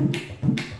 う